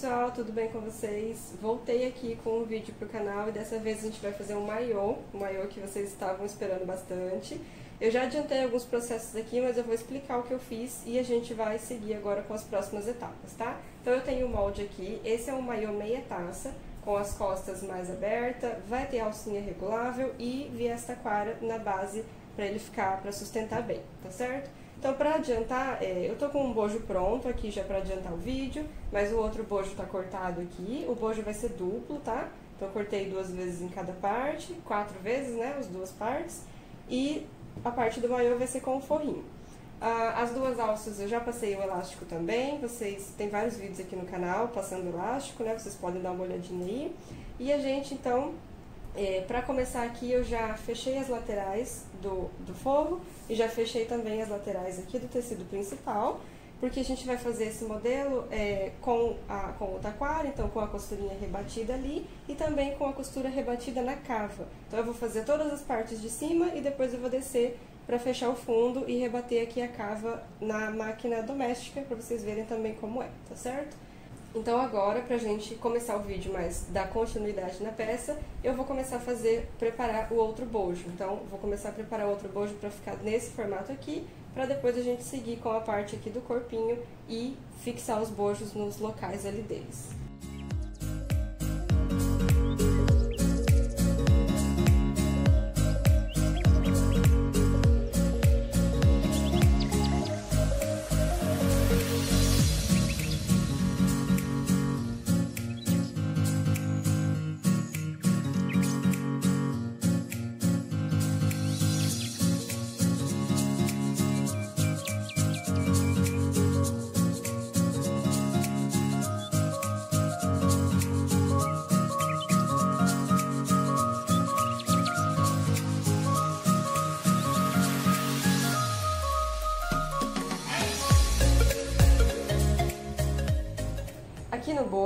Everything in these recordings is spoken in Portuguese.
pessoal, tudo bem com vocês? Voltei aqui com um vídeo pro canal e dessa vez a gente vai fazer um maiô, um maiô que vocês estavam esperando bastante. Eu já adiantei alguns processos aqui, mas eu vou explicar o que eu fiz e a gente vai seguir agora com as próximas etapas, tá? Então eu tenho o molde aqui, esse é um maiô meia taça, com as costas mais abertas, vai ter alcinha regulável e viés taquara na base para ele ficar, para sustentar bem, tá certo? Então, para adiantar, é, eu tô com um bojo pronto aqui já para adiantar o vídeo, mas o outro bojo tá cortado aqui. O bojo vai ser duplo, tá? Então, eu cortei duas vezes em cada parte, quatro vezes, né, as duas partes. E a parte do maiô vai ser com o forrinho. Ah, as duas alças eu já passei o elástico também, vocês tem vários vídeos aqui no canal passando elástico, né? Vocês podem dar uma olhadinha aí. E a gente então é, para começar aqui, eu já fechei as laterais do, do forro e já fechei também as laterais aqui do tecido principal, porque a gente vai fazer esse modelo é, com, a, com o taquara, então com a costurinha rebatida ali e também com a costura rebatida na cava. Então eu vou fazer todas as partes de cima e depois eu vou descer para fechar o fundo e rebater aqui a cava na máquina doméstica, para vocês verem também como é, tá certo? Então agora, pra gente começar o vídeo, mas dar continuidade na peça, eu vou começar a fazer, preparar o outro bojo. Então, vou começar a preparar o outro bojo para ficar nesse formato aqui, para depois a gente seguir com a parte aqui do corpinho e fixar os bojos nos locais ali deles.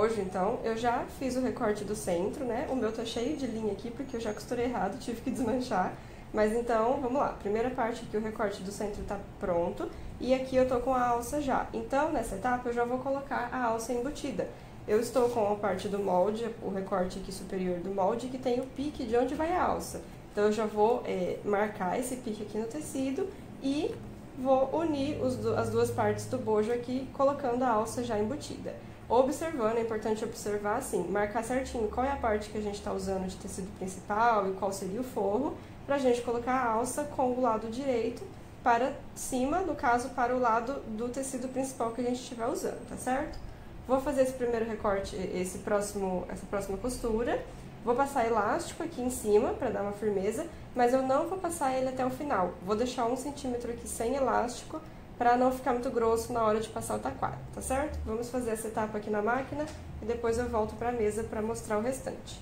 Bojo, então, eu já fiz o recorte do centro, né? O meu tá cheio de linha aqui porque eu já costurei errado, tive que desmanchar. Mas então, vamos lá. Primeira parte aqui, o recorte do centro tá pronto. E aqui eu tô com a alça já. Então, nessa etapa, eu já vou colocar a alça embutida. Eu estou com a parte do molde, o recorte aqui superior do molde, que tem o pique de onde vai a alça. Então, eu já vou é, marcar esse pique aqui no tecido e vou unir os, as duas partes do bojo aqui, colocando a alça já embutida. Observando, é importante observar assim, marcar certinho qual é a parte que a gente está usando de tecido principal e qual seria o forro, para a gente colocar a alça com o lado direito para cima, no caso, para o lado do tecido principal que a gente estiver usando, tá certo? Vou fazer esse primeiro recorte, esse próximo, essa próxima costura, vou passar elástico aqui em cima para dar uma firmeza, mas eu não vou passar ele até o final, vou deixar um centímetro aqui sem elástico, para não ficar muito grosso na hora de passar o taquara, tá certo? Vamos fazer essa etapa aqui na máquina e depois eu volto para a mesa para mostrar o restante.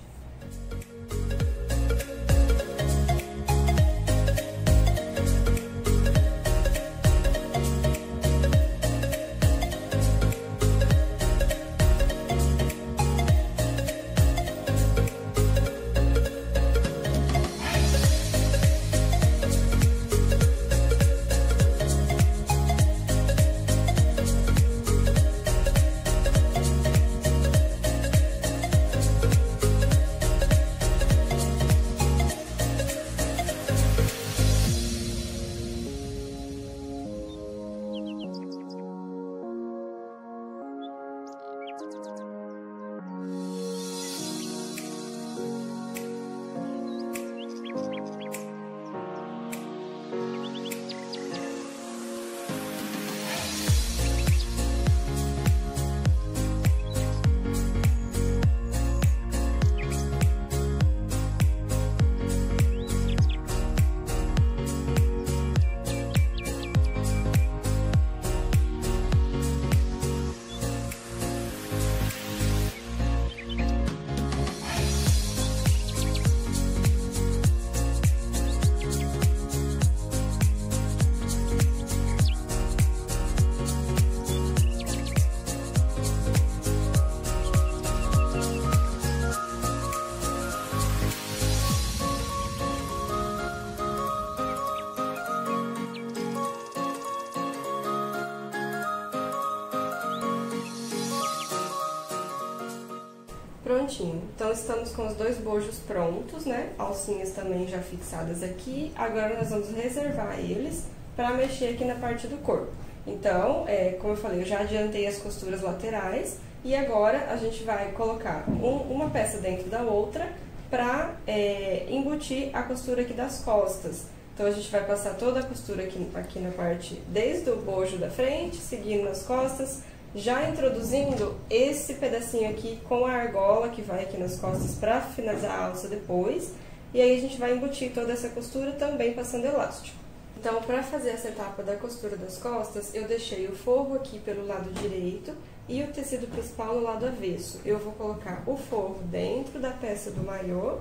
Prontinho. Então estamos com os dois bojos prontos, né? Alcinhas também já fixadas aqui. Agora nós vamos reservar eles para mexer aqui na parte do corpo. Então, é, como eu falei, eu já adiantei as costuras laterais e agora a gente vai colocar um, uma peça dentro da outra para é, embutir a costura aqui das costas. Então a gente vai passar toda a costura aqui, aqui na parte, desde o bojo da frente, seguindo nas costas, já introduzindo esse pedacinho aqui com a argola que vai aqui nas costas para finalizar a alça depois. E aí a gente vai embutir toda essa costura também passando elástico. Então, para fazer essa etapa da costura das costas, eu deixei o forro aqui pelo lado direito e o tecido principal no lado avesso. Eu vou colocar o forro dentro da peça do maiô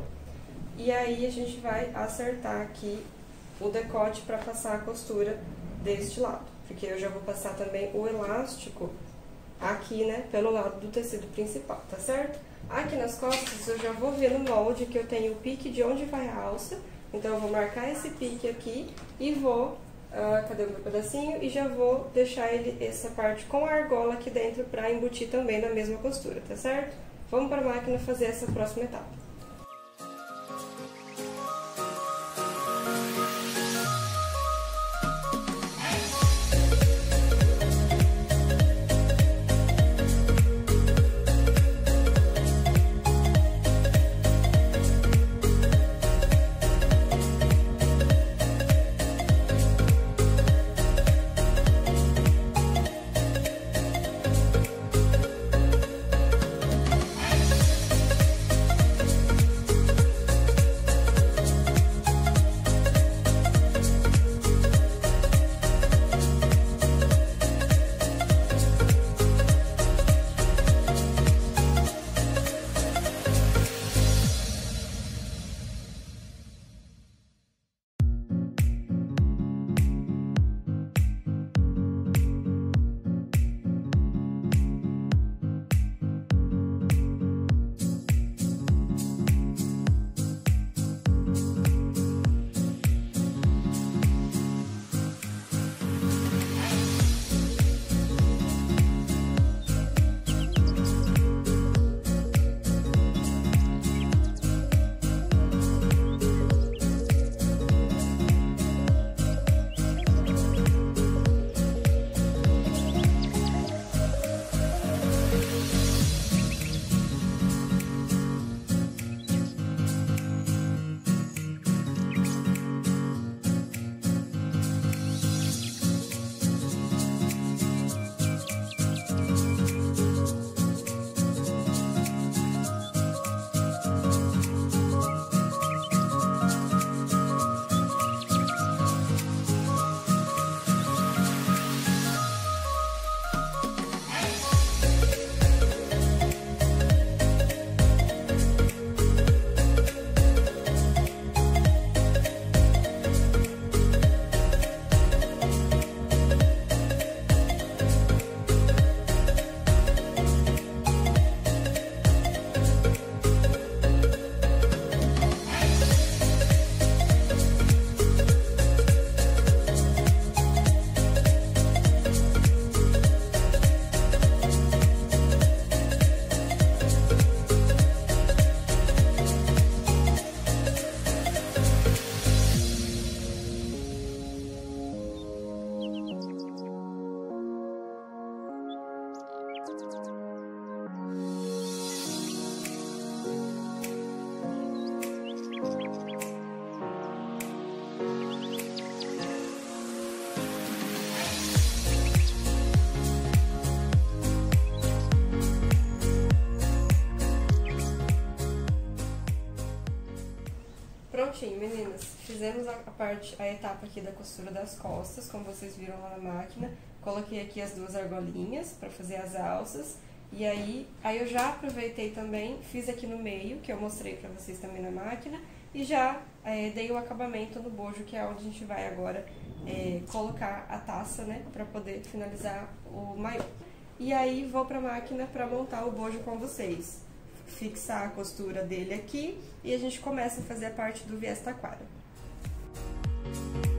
e aí a gente vai acertar aqui o decote para passar a costura deste lado, porque eu já vou passar também o elástico aqui, né, pelo lado do tecido principal, tá certo? Aqui nas costas eu já vou ver no molde que eu tenho o pique de onde vai a alça, então eu vou marcar esse pique aqui e vou, uh, cadê o meu pedacinho? E já vou deixar ele, essa parte com a argola aqui dentro para embutir também na mesma costura, tá certo? Vamos para a máquina fazer essa próxima etapa. Fizemos a, parte, a etapa aqui da costura das costas, como vocês viram lá na máquina. Coloquei aqui as duas argolinhas para fazer as alças. E aí, aí eu já aproveitei também, fiz aqui no meio, que eu mostrei para vocês também na máquina. E já é, dei o acabamento no bojo, que é onde a gente vai agora é, colocar a taça, né? Para poder finalizar o maiô. E aí, vou para a máquina para montar o bojo com vocês fixar a costura dele aqui e a gente começa a fazer a parte do viés taquara. thank you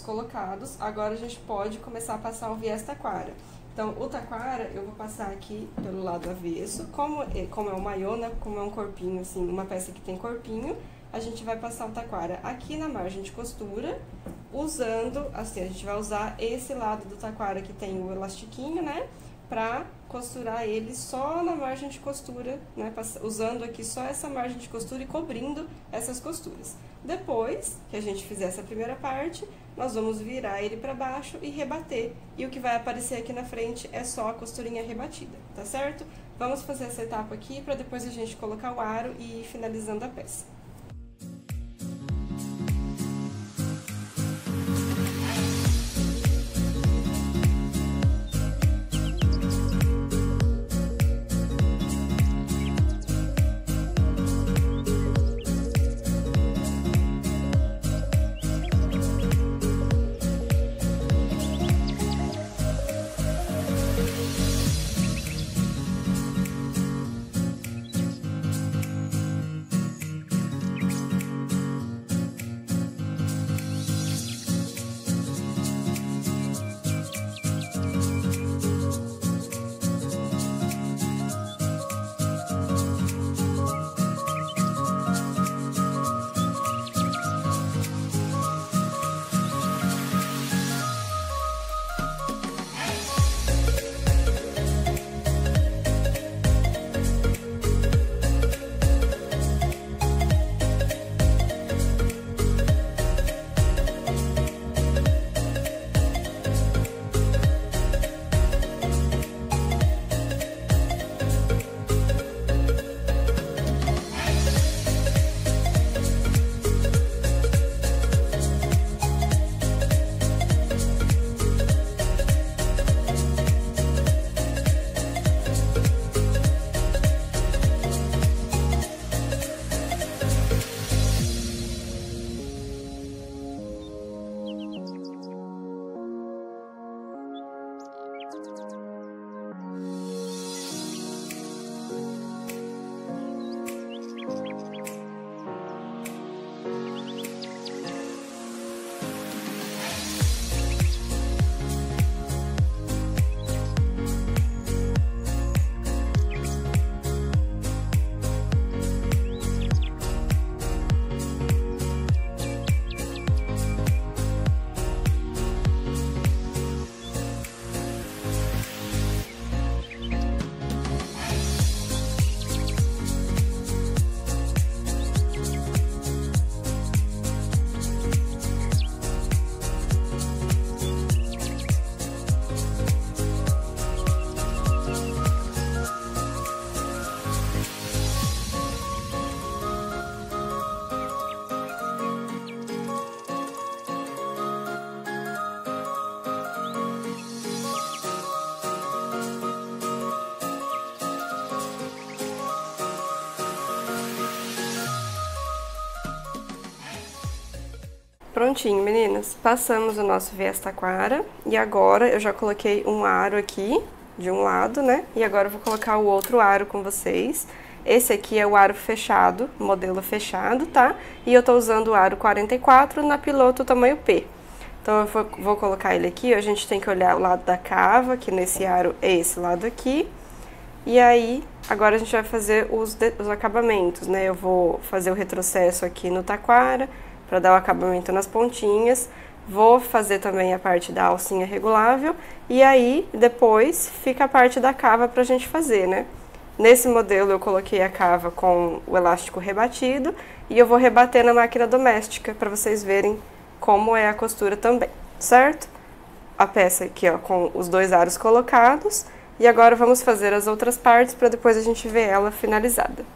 colocados, agora a gente pode começar a passar o viés taquara. Então, o taquara eu vou passar aqui pelo lado avesso, como, é, como é o maiô, né, como é um corpinho, assim, uma peça que tem corpinho, a gente vai passar o taquara aqui na margem de costura, usando, assim, a gente vai usar esse lado do taquara que tem o elastiquinho, né, pra costurar ele só na margem de costura, né, usando aqui só essa margem de costura e cobrindo essas costuras. Depois que a gente fizer essa primeira parte, nós vamos virar ele para baixo e rebater. E o que vai aparecer aqui na frente é só a costurinha rebatida, tá certo? Vamos fazer essa etapa aqui para depois a gente colocar o aro e ir finalizando a peça. Prontinho, meninas. Passamos o nosso viés taquara e agora eu já coloquei um aro aqui de um lado, né? E agora eu vou colocar o outro aro com vocês. Esse aqui é o aro fechado, modelo fechado, tá? E eu tô usando o aro 44 na piloto tamanho P. Então eu vou, vou colocar ele aqui, a gente tem que olhar o lado da cava, que nesse aro é esse lado aqui. E aí, agora a gente vai fazer os, os acabamentos, né? Eu vou fazer o retrocesso aqui no taquara, para dar o acabamento nas pontinhas. Vou fazer também a parte da alcinha regulável e aí depois fica a parte da cava para a gente fazer, né? Nesse modelo eu coloquei a cava com o elástico rebatido e eu vou rebater na máquina doméstica para vocês verem como é a costura também, certo? A peça aqui ó, com os dois aros colocados e agora vamos fazer as outras partes para depois a gente ver ela finalizada.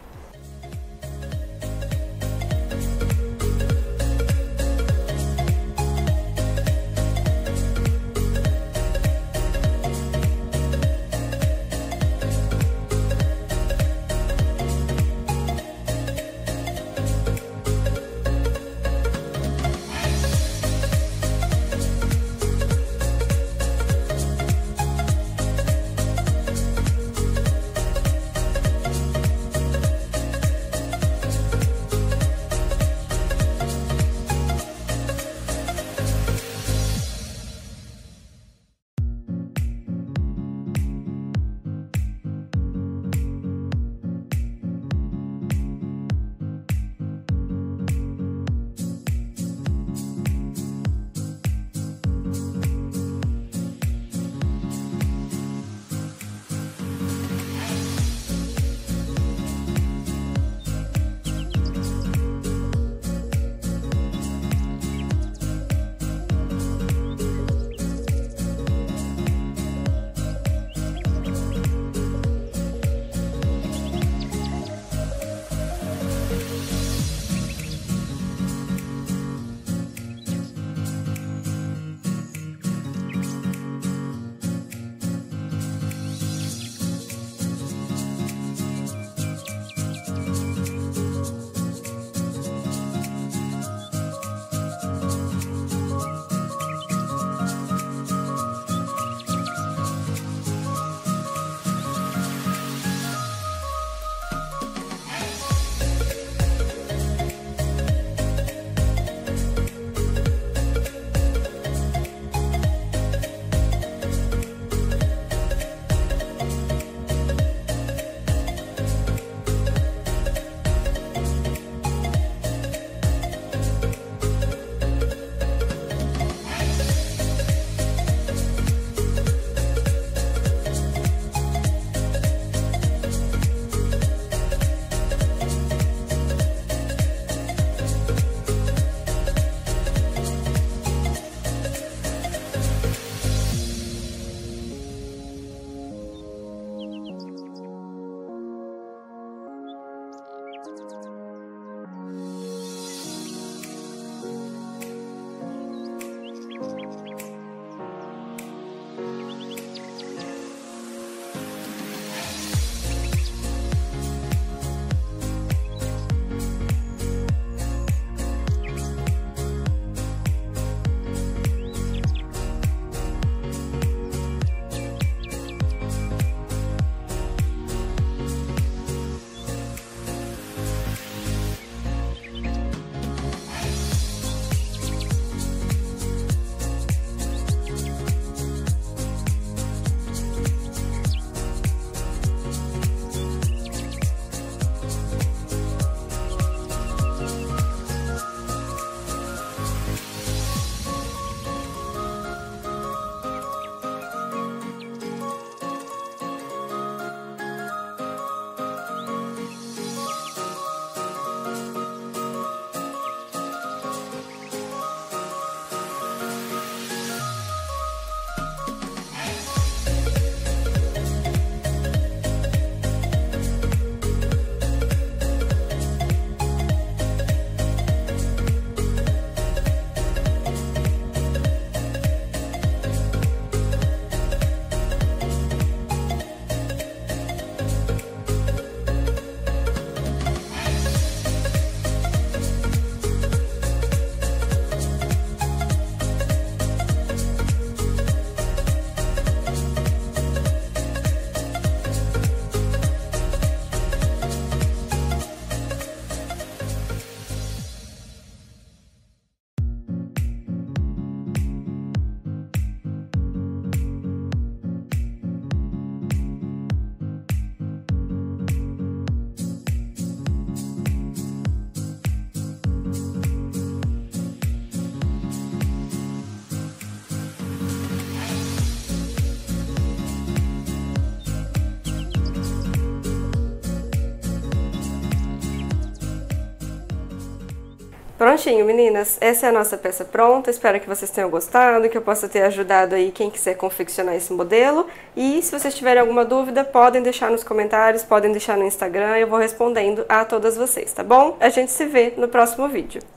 Prontinho, meninas. Essa é a nossa peça pronta. Espero que vocês tenham gostado, que eu possa ter ajudado aí quem quiser confeccionar esse modelo. E se vocês tiverem alguma dúvida, podem deixar nos comentários, podem deixar no Instagram, eu vou respondendo a todas vocês, tá bom? A gente se vê no próximo vídeo.